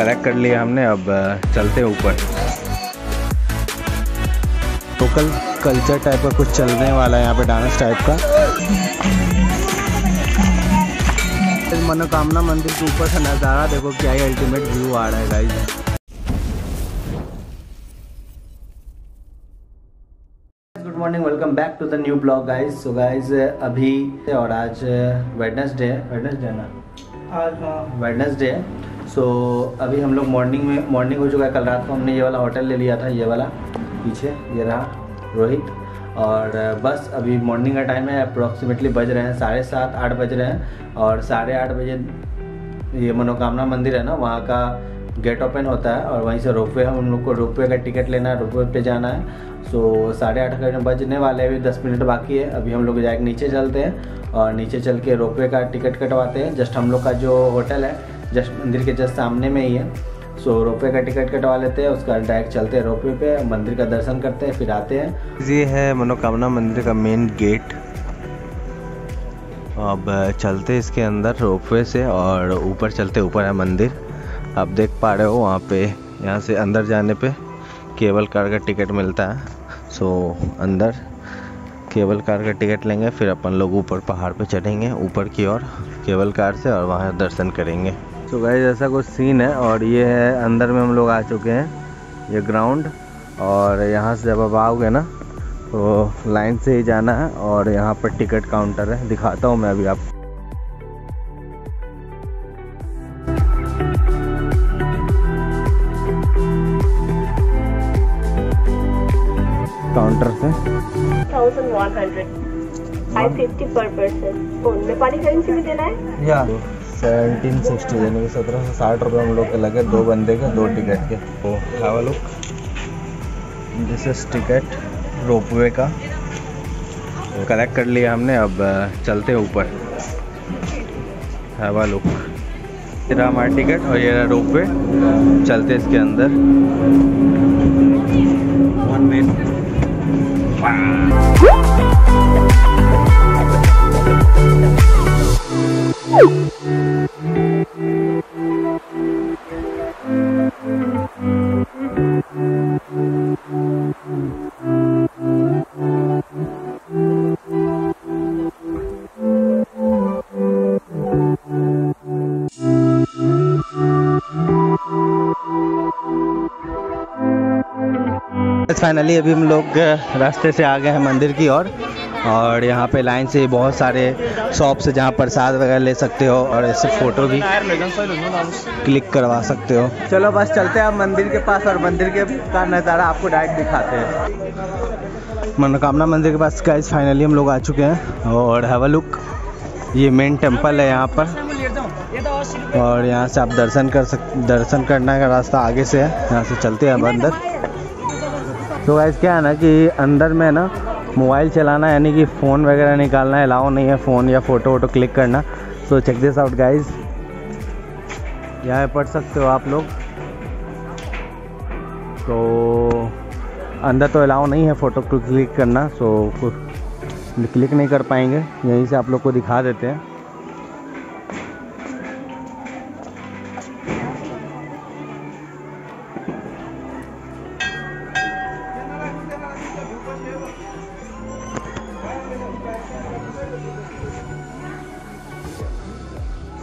Collect कर लिया हमने अब चलते ऊपर। लोकल कल्चर टाइप का कुछ चलने वाला है यहाँ पे डांस टाइप का। मनोकामना मंदिर के ऊपर का नज़ारा देखो क्या ही अल्टीमेट व्यू आ रहा है guys good morning welcome back to the new blog guys so guys अभी और आज वेडनेसडे है वेडनेसडे ना? आज वेडनेसडे सो अभी हम लोग मॉर्निंग में मॉर्निंग हो चुका है। कल रात को हमने ये वाला होटल ले लिया था, ये वाला, पीछे, ये रहा रोहित। और बस अभी मॉर्निंग का टाइम है अप्रोक्सीमेटली बज रहे हैं, साढ़े सात, आठ बज रहे हैं। और साढ़े आठ बजे ये मनोकामना मंदिर है ना, वहाँ का गेट ओपन होता है और वहीं से रोपवे, हम लोग को रोपवे का टिकट लेना है, रोपवे पे जाना है। सो साढ़े आठ का बजने वाले अभी दस मिनट बाकी है। अभी हम लोग जाके नीचे चलते हैं और नीचे चल के रोपवे का टिकट कटवाते हैं। जस्ट हम लोग का जो होटल है जस्ट मंदिर के जस्ट सामने में ही है। सो रोपवे का टिकट कटवा लेते हैं, उसका डायरेक्ट चलते हैं रोपवे पे, मंदिर का दर्शन करते हैं, फिर आते हैं। ये है मनोकामना मंदिर का मेन गेट अब चलते इसके अंदर रोपवे से और ऊपर चलते, ऊपर है मंदिर। आप देख पा रहे हो वहाँ पे, यहाँ से अंदर जाने पे केबल कार का टिकट मिलता है। सो अंदर केबल कार का टिकट लेंगे, फिर अपन लोग ऊपर पहाड़ पे चढ़ेंगे, ऊपर की ओर केबल कार से और वहाँ दर्शन करेंगे। So गाइस ऐसा कुछ सीन है और ये है अंदर में हम लोग आ चुके हैं ये ग्राउंड और यहाँ से जब आप आओगे ना तो लाइन से ही जाना है और यहाँ पर टिकट काउंटर है दिखाता हूँ मैं अभी आपको काउंटर से। 1100 550 per person. oh Nepali currency में देना है? या सेवनटीन सिक्सटी यानी कि सत्रह सौ साठ रुपये हम लोग के लगे दो बंदे के, दो टिकट के। तो have a look this is ticket ropeway का। कलेक्ट कर लिया हमने, अब चलते हैं ऊपर। हैव अ लुक रहा हमारा टिकट और ये रहा रोपवे चलते इसके अंदर। वन मिनट फाइनली अभी हम लोग रास्ते से आ गए हैं मंदिर की ओर। और, और यहाँ पे लाइन से बहुत सारे शॉप से जहाँ प्रसाद वगैरह ले सकते हो और ऐसे फ़ोटो भी क्लिक करवा सकते हो। चलो बस चलते हैं मंदिर के पास और मंदिर के का नज़ारा आपको डायरेक्ट दिखाते हैं। मनोकामना मंदिर के पास गाइस फाइनली हम लोग आ चुके हैं। और हैव अ लुक ये मेन टेंपल है यहाँ पर। और यहाँ से आप दर्शन कर सक दर्शन करने का रास्ता आगे से है। यहाँ से चलते हैं अब अंदर। तो गाइस क्या है ना कि अंदर में ना मोबाइल चलाना, यानी कि फ़ोन वगैरह निकालना अलाउ नहीं है फ़ोन या फ़ोटो वोटो क्लिक करना। So check this out guys यहाँ पढ़ सकते हो आप लोग। तो अंदर तो अलाउ नहीं है फ़ोटो क्लिक करना सो क्लिक नहीं कर पाएँगे। यहीं से आप लोग को दिखा देते हैं।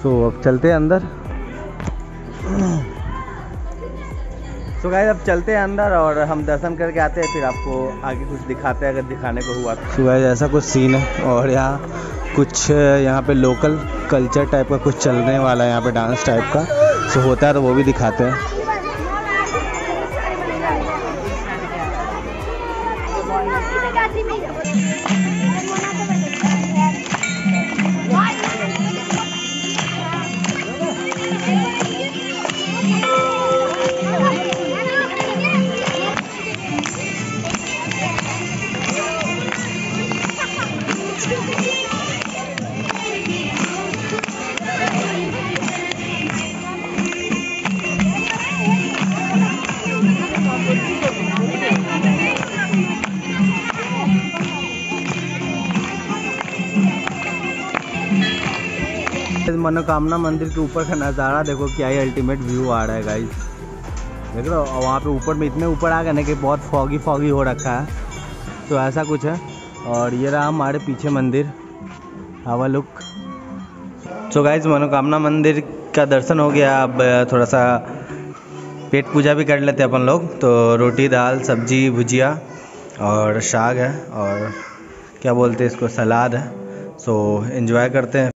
सो so, अब चलते हैं अंदर। सो so, गाइज़ अब चलते हैं अंदर और हम दर्शन करके आते हैं फिर आपको आगे कुछ दिखाते हैं अगर दिखाने को हुआ तो। So, गाइज़ ऐसा कुछ सीन है और यहाँ कुछ यहाँ पे लोकल कल्चर टाइप का कुछ चलने वाला है यहाँ पे डांस टाइप का। सो so, होता है तो वो भी दिखाते हैं। Thank you. मनोकामना मंदिर के ऊपर का नज़ारा देखो, क्या ही अल्टीमेट व्यू आ रहा है गाइस देख हो और वहाँ पे ऊपर में, इतने ऊपर आ गए ना कि बहुत फॉगी फॉगी हो रखा है। तो ऐसा कुछ है। और ये रहा हमारे पीछे मंदिर। हवा लुक सो गाइज़ मनोकामना मंदिर का दर्शन हो गया। अब थोड़ा सा पेट पूजा भी कर लेते हैं अपन लोग। तो रोटी, दाल, सब्ज़ी, भुजिया और साग है। और क्या बोलते हैं इसको? सलाद है। सो इन्जॉय करते हैं।